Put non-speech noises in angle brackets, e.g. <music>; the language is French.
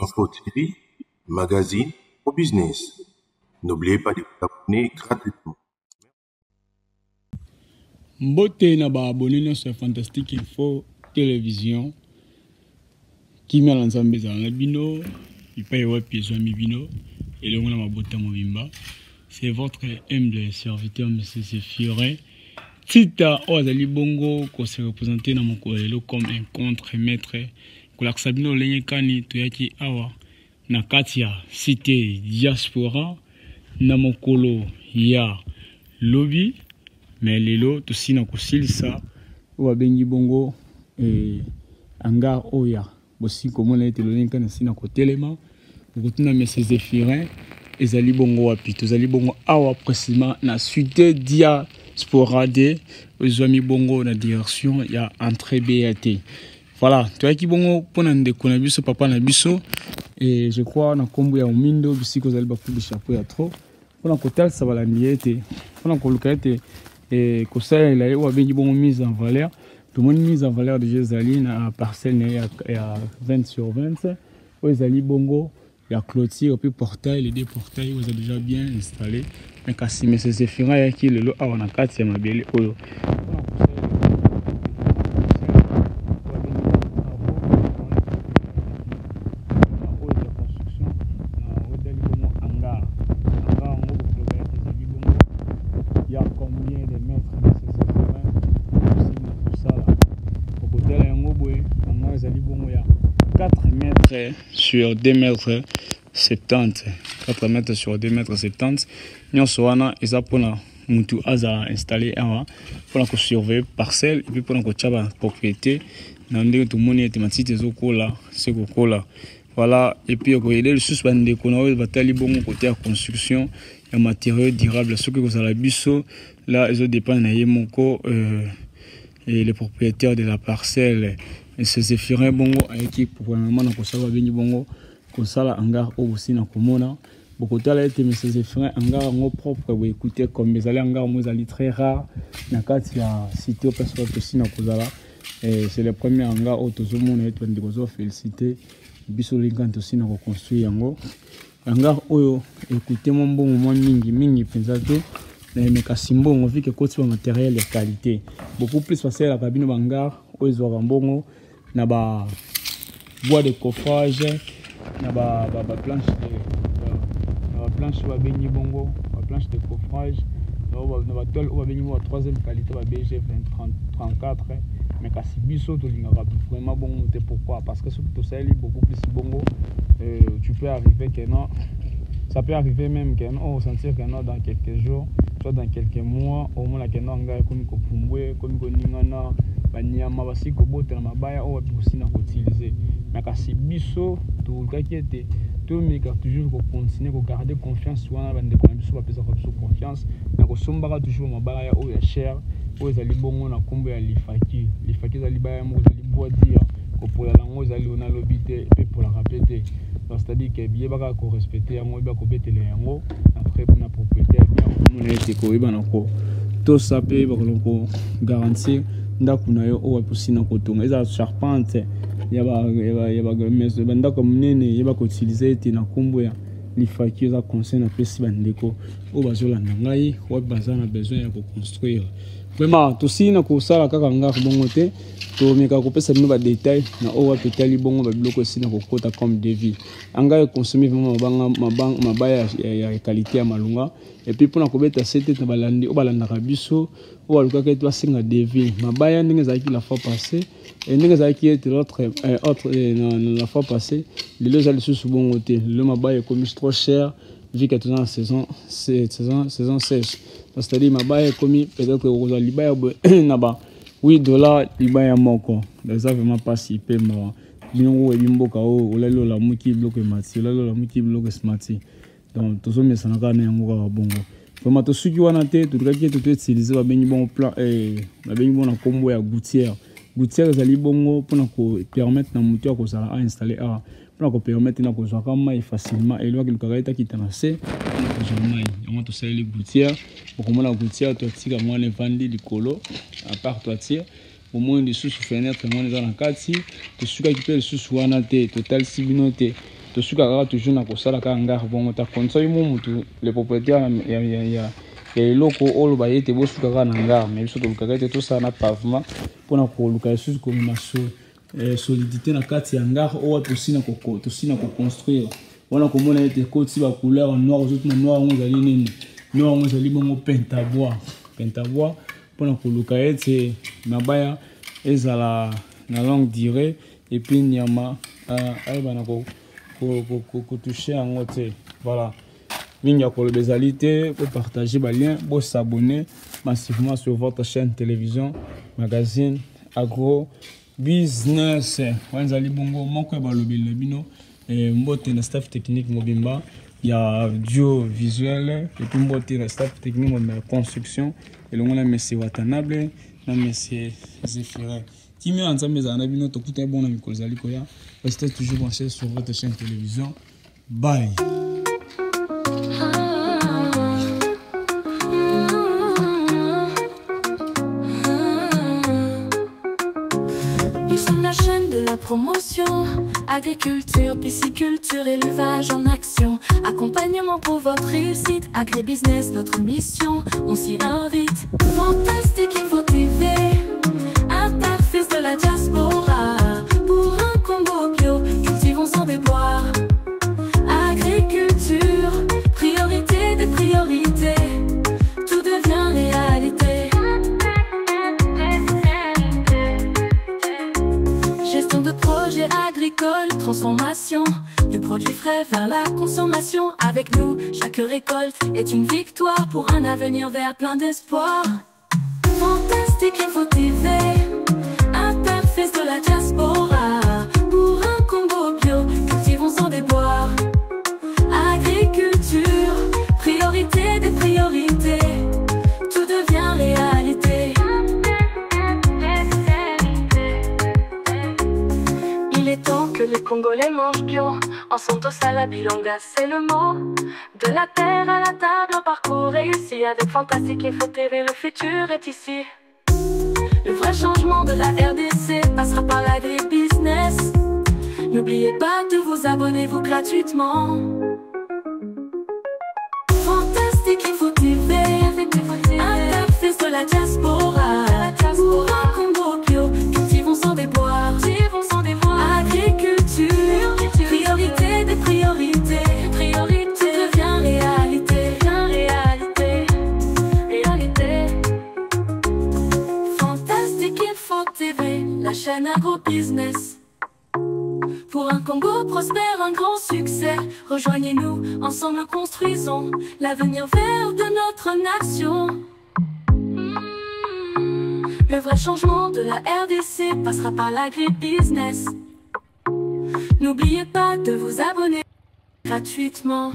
info magazine au business. N'oubliez pas de vous abonner gratuitement. mbote na baabone nyonso ya fantastique info télévision kimia na nzambe ezala na bino epai wapi ezwami bino elongo na mabota mobimba c'est votre humble serviteur mrs fiore tita oyo azali bongo kose représente na mokolo lelo comme un contre maître kolakisa bino lolenge kani toyaki awa na kati ya cité diaspora na mokolo ya lobi. Me lelo tosina kosilisa oyo babengi bongo eh, hangar oya. Bosi komona ete lolenge kani asina kotelema. Okotuna mese zéphirin ezali bongo wapi? Tozali bongo awa précisement na suite diaspora de ezwami bongo na direction ya entrée ba te voilà. Toyaki bongo mpona ndeko na biso papa na biso. E je crois na nkombo ya momindo bisika ozali de chapeau ya trop. Mpona kotalisa balandi ye ete mpona koluka ete e kosalela ye oyo abengi bongo mise en valeur. Tomoni mise en valeur déjà ezali na parcelle na ye ya 20 sur 20 oyo ezali bongo ya clôture mpe portail les deux portail oyo eza déjà bien installé me kasi mese zefira ayaki lelo awa na kati ya mabele oyo ya combien de mètres kosala okotala yango boye yango ezali bongo ya 4 sur 2 mètres 70 4 mètres sur 2 mètres 70 nyonso wana eza mpona mutu azala installé awa mpona kosurveille parcelle epuis mpona kotia bapropriété na ndenge tomoni ete matiti ezokola se kokola voilà epuis okoyede lisusu bandeko na oyo batali bongo kote ya construction ya matériau durable. Soki kozala biso là ezodépendre na ye moko euh, et le propriétaire de la parcelle sezéphirin bongo ayaki premièrement na kosala babengi bongo kosala hangar oyo bosina komona. Bokotala ete mese zéphirin hangar yango propre boekute comme ezali hangar mo ezali très rare. Na kati ya cité oyo mpe soki tosina kozala. C'est le premier hangar oyo tozomona ete bandeko ozofélicité biso lingani tosina koconstruire yango. Hangar oyo ekute mwa mbongo mwa mingi mingi mpenza te me kasi mbongo vike ekoti ba matériel ya qualité. Beaucoup plus basalelaka bino bangar oyo ezwaka na ba bois de coffrage na baplanche na baplanche oyo babengi bongo baplanche de coffrage. Na batole oyo babengi bongo ba troisième qualité ba bg 34 mais kasi biso tolingaka vraiment bongo te pourquoi? Parce que soki tosaleli beaucoup plus bongo euh, tu peux arriver que non ça peut arriver même que non on sentir que non dans quelques jours soit dans quelques mois omona ke non ngai ekomi kopumbwe ekomi koningana banyama basili kobotela mabaya oyo bapi kosina koutilize me kasi biso tolukaki ete tomeka toujours kocontinue kogarde confiance wana bandeko na biso bapesaka biso confiance. Na kosombaka toujours mabaya oyo ya cher oyo ezali bongo na nkombo ya lifaki. Lifaki ezali baya moko ezali bois dire kopolela yango ezali oyo nalobi te mpe polaka mpe te. Donc c'est-à-dire ke biyebaka korespecte yango oyeba kobetela yango. Na propriétaire bien omona ete koyeba kotosa mpe oyeba kogarantir ndako na yo oyo posina kotonga. Ezala charpente ya bandako monene yeba koutilize ete na nkombo ya lifaki eza conseil napesi bandeko oyo bazolanda ngai wapi baza na besoin ya koconstruire vraiment tosili na kosala kaka ngaka bongo te. Tomeka kopesa bino badetail na oyo wapi etali bongo babiloko esili na kokota comme devis anga econsomme vraiment mabaya ya qualité ya malunga. Epuis mpona kobeta se te na balandi oyo balandaka biso oyo balukaka ete basenga devis mabaya ndenge ezalaki la fois passé ndenge ezalaki ete autre na la fois passé lelo eza lisusu bongo te. Lelo mabaya ekomi trop cher que toza na saison saison saison sèche. C'est-à-dire mabaya ekomi peut-être okozwa libaya <clears throat> na ba 8 dollars libaya moko eza vraiment mpasi mpe mawa bino oyebi mboka oyo olali olamuki biloko emati olali olamuki biloko esimati donc tozomesana kaka na yango kaka bongo vraimen tosuki wana te tolukaki ete toutilize babengi bongo plan babengi bongo na nkombo ya goutière goutière ezali bongo mpona kopermettre na motu ya kozala ainstalle awa mpona kopermettre na kozwaka mai facilement. Elwaki lukaka etakita na se kozwa mai yango tosaleli goutière okomona goutière toatika yango wana evandi likolo. Apart toatire omoni lisusu fenêtre yango wana eza na kati. Tosukaki mpe lisusu wana te totalisi bino te. Tosuka kaka toujours na kosala kaka ngare bongo takonisa yo mo motu le propriétaire ya, ya, eloko oyo oloba ye ete bosuka kaka na ngare mais biso tolukaka ete tosala na pavement. Mpona koluka lisusu komema so eh, solidité na kati ya ngare oyo tosina koconstruire wana komona ete ekoti bacouleur noir ozotuna noir yango ezali nini? Noir yango ezali bongo pentabois pentabois mpona koluka ete mabaya ezala na longue durée epuis nyama ayebana kotouche yango te. Voilà. Mingi ya koloba ezali te bopartage balien bosabone massivement sur votre chaîne télévision magazine agro business. Wana ezali bongo moko ya balobeli na bino mbote na staff technique mobimba. Ya audio visuel epuis mbote na staff technique mobimba ya construction. Elongo na monsieur watanable na monsieur zéphirin kimia ya nzambe ezala na bino tokutani bona mikolo ezali koya. Restez toujours branché sur votre chaîne télévision. Bye promotion Agriculture, pisciculture, élevage en action Accompagnement pour votre réussite Agribusiness, notre mission On s'y invite. Fantastique vers la consommation. Avec nous, chaque récolte est une victoire pour un avenir vert plein d'espoir. Fantastique Info TV, interface de la diaspora. En santo salabilonga, c'est le mot. De la terre à la table, un parcours réussi. Avec Fantastique Info TV, le futur est ici. Le vrai changement de la RDC passera par l'agribusiness. N'oubliez pas de vous abonner, vous gratuitement. Fantastique Info TV, interface de la diaspora. Chaîne agro-business. Pour un Congo prospère, un grand succès, rejoignez-nous, ensemble construisons l'avenir vert de notre nation. Le vrai changement de la RDC passera par l'agribusiness. N'oubliez pas de vous abonner gratuitement.